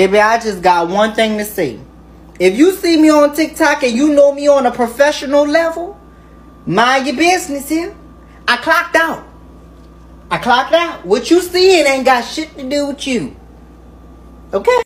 Baby, I just got one thing to say. If you see me on TikTok and you know me on a professional level, mind your business here. I clocked out. I clocked out. What you seeing ain't got shit to do with you. Okay?